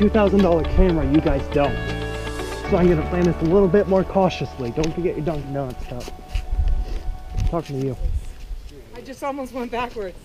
have a $2,000 camera, you guys don't. So I'm gonna plan this a little bit more cautiously. Don't forget your Dunkin' Donuts stuff. Talking to you. I just almost went backwards.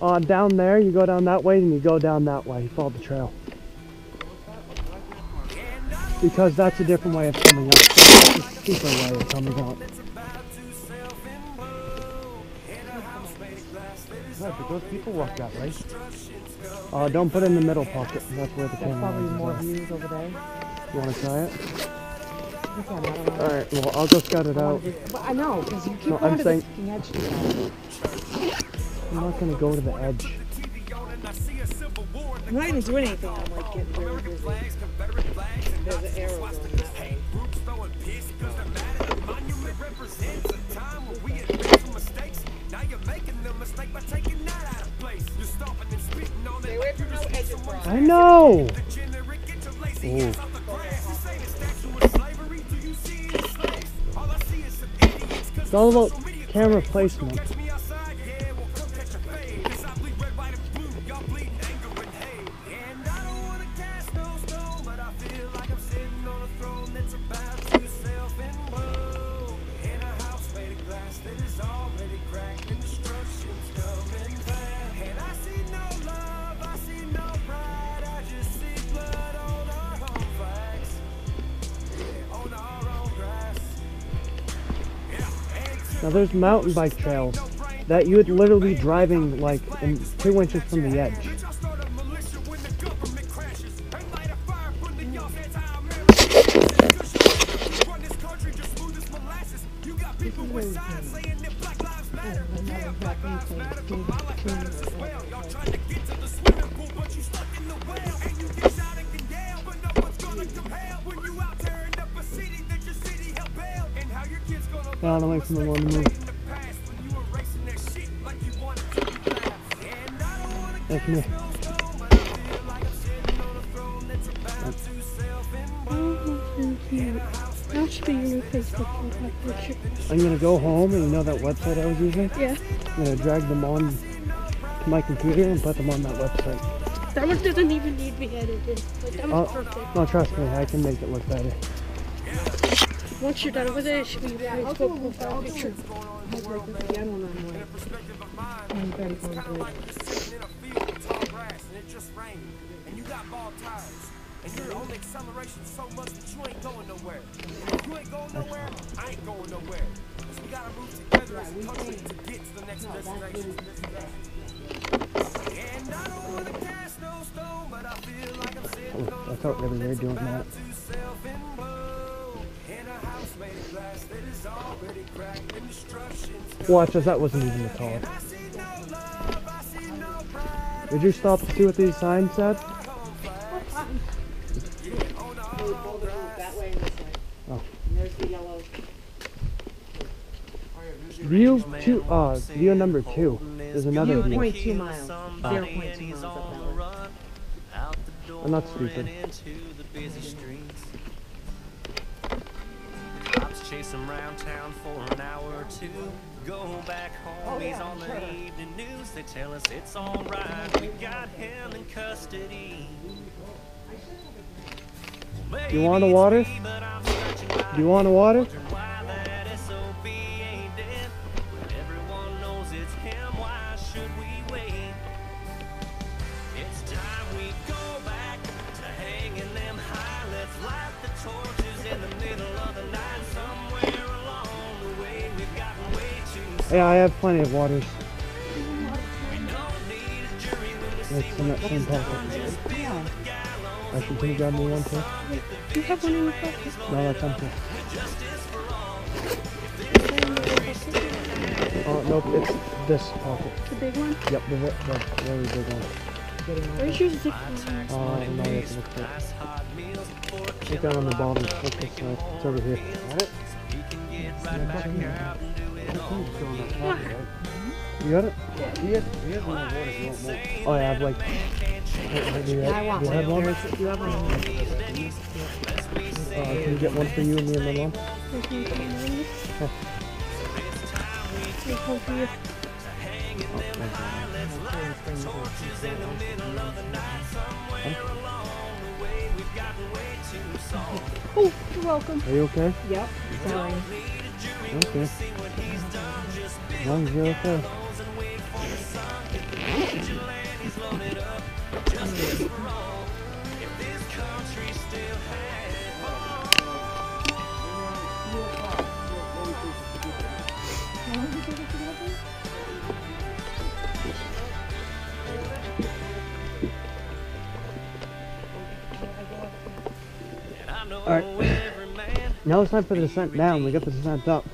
Uh, down there, you go down that way, and you go down that way. You follow the trail. Because that's a different way of coming up. That's a steeper way of coming up. Right, but those people walk that way. Uh, don't put it in the middle pocket. That's where the There's camera probably is. more at. views over there. You want to try it? Okay, I don't know. Alright, well, I'll go scout it I out. do- But I know, because you keep No, going I'm to saying- the fucking edge. I'm not going to go to the edge. I'm not even doing anything. I'm like getting really busy. There's an arrow going that way. Stay I know! Ooh. It's all about camera placement. Now there's mountain bike trails that you would literally be driving like in two inches from the edge. From the one to move. Hey, come here. That should be your new Facebook picture. I'm gonna go home and you know that website I was using? Yeah. I'm gonna drag them on to my computer and put them on that website. That one doesn't even need to be edited. Like, that Oh, perfect. no, trust me, I can make it look better. Once you're done with it, it should Facebook profile picture. You ball much that you ain't going nowhere. And if you ain't going nowhere, I ain't going nowhere. Cause we move a to to the next destination. And I don't wanna cast no stone, but I feel like I'm sitting Oh, I weird doing that. Watch as that wasn't even the car. Did you stop to see what these signs said? That way and this way. Oh. And there's the yellow. View two, uh, view number two. There's another View view. point two miles. Zero point two miles up that way. I'm not stupid. Chase him round town for an hour or two. Go back home, oh, he's on the evening news. They tell us it's alright, we got him in custody. You want the water? Do you want the water? Yeah, I have plenty of waters. We don't need a jury when we see It's in that same pocket. Actually, can you grab me one too? You have one in your pocket. No, that's empty. Oh, nope, it's this pocket. The big one. Yep, the, ve- the very big one. Where's your zip line? Uh, no, you have to look for it. Look down on the bottom. Look this side. It's over here. Got it? You got it? Oh, yeah, I have like. Wait, wait, do you, I want do you have one? one. There's, you have one. Uh, can you get one for you and me and my mom? There's one for you. There's one for you. hanging them high. Let's light the torches in the middle of the night. Somewhere along the way, we've gotten way too soft. Oh, you're welcome. Are you okay? Yep. Sorry. Okay. see what he's done. Just As long as you're okay. bills and wait for the sun. Get the vigilantes loaded up. Justice for all. If Now it's time for the descent down. We got the descent up.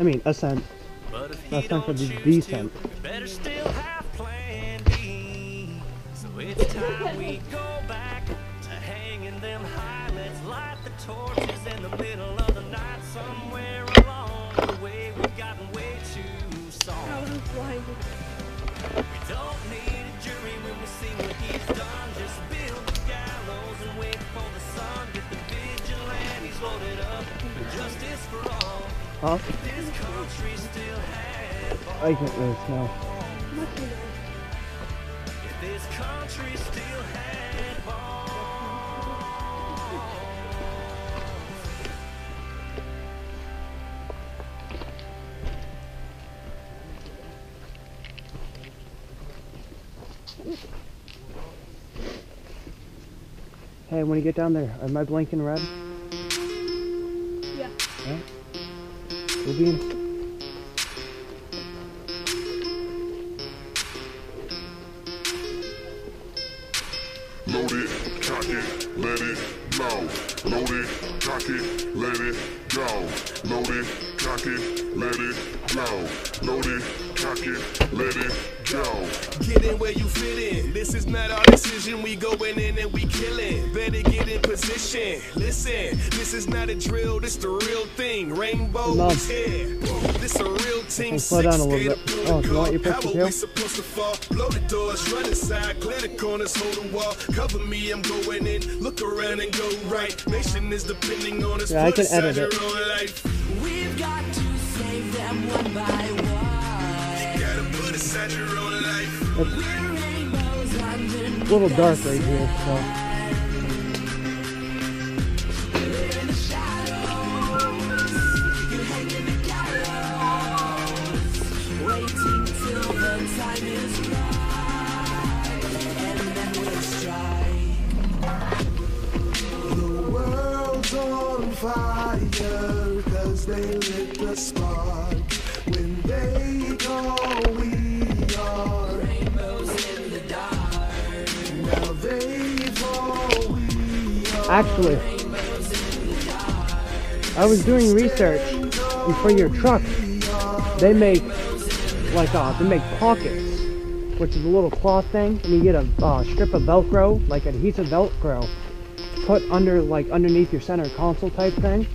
I mean, ascent. but if Now it's time for the descent. to, better still have plan B. So it's time we go back to hanging them high. Let's light the torches in the middle of the night. Somewhere along the way, we've gotten way too I was blinded. Huh? I can't really smell. Hey, when you get down there, am I blinking red? We'll be in. Load it, cock it, let it blow. Load it, cock it, let it go. Load it, cock it, let it go. Get in where you fit in. This is not our decision. We going in and we killing. Better get in position. Listen, this is not a drill. This the real thing. Rainbow Mom. is here. This a real team. Can slow down a little bit. Oh, you want your protocol. picture How are we too? supposed to fall? Blow the doors, run inside, clear the corners, hold the wall. Cover me, I'm going in. Look around and go right. Nation is depending on us. Yeah, I can edit it. your own life. We've got to save them one by one. A little dark right here, so. Actually, I was doing research, and for your truck, they make like uh, they make pockets, which is a little cloth thing, and you get a uh, strip of Velcro, like adhesive Velcro, put under like underneath your center console type thing,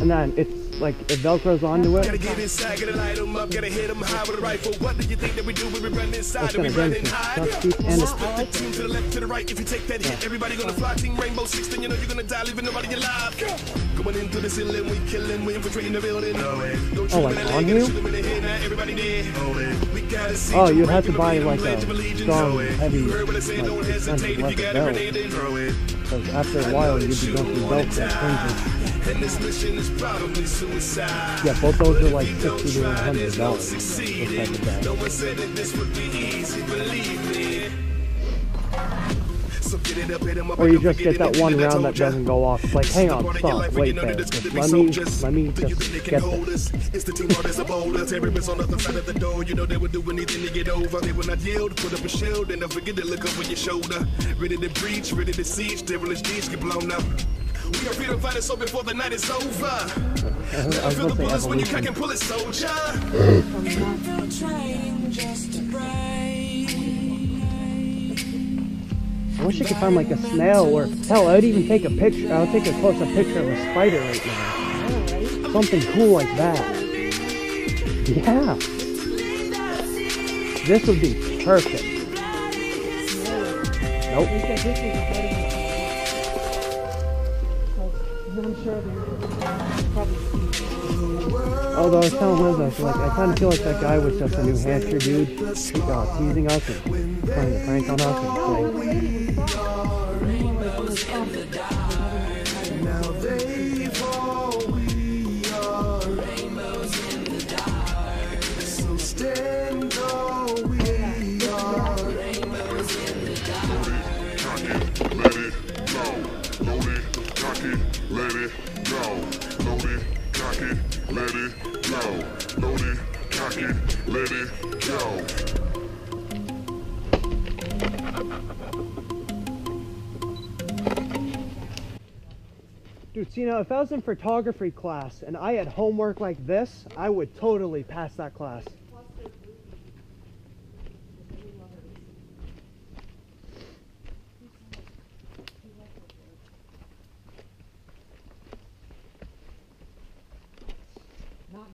and then it's like it Velcros onto Gotta it. get inside, gotta light 'em up, gotta hit 'em high with a rifle. What do you think that we do when we run inside? That's Do we gonna run damage and your hide? and Split the team to the left, to the right. If you take that hit, everybody gonna fly. Team Rainbow Six, then you know you're gonna die, leaving nobody alive. Going into the ceiling, we killing, we infiltrating the building. Oh, shoot like 'em in the on you? gotta shoot 'em in the head, now everybody dead. We gotta see Oh, you you'd have to buy the like pledge a strong, heavy, You heard what I said, like, don't hesitate. If you expensive got a leather grenade, then throw it. Because after a while, you'd be going through Velcro fringes. And this mission is probably suicide. Yeah, both those are like If you don't sixty to one hundred dollars. Those succeeding. type. No one said that this would be easy, believe me. So get it up, hit 'em up, Or you just get that one round that doesn't go off. It's like, hang on, part of your stop, wait there. Just let me, let me just think they can get this. It's the team hardest of. The terrorists on the other side of the door. You know they would do anything to get over. They will not yield. Put up a shield and don't forget to look over your shoulder. Ready to breach, ready to siege. Devilish deeds get blown up. We are freedom fighters, so before the night is over. I feel the bullets when you cock and pull it, soldier. Not the train, just a break. I wish I could find like a snail or hell, I'd even take a picture. I'll take a close up picture of a spider right now. Something cool like that. Yeah. This would be perfect. Nope. Although I was telling Liz, I like, I kind of feel like that guy was just a New Hampshire dude uh, teasing us and playing a prank on us. And like, so, you know, if I was in photography class and I had homework like this, I would totally pass that class.